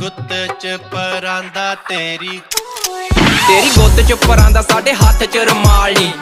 ਗੁੱਤ ਚ ਪਰਾਂਦਾ ਤੇਰੀ। ਤੇਰੀ ਗੁੱਤ ਚ ਪਰਾਂਦਾ ਸਾਡੇ ਹੱਥ ਚ ਰੁਮਾਲ ਨਹੀਂ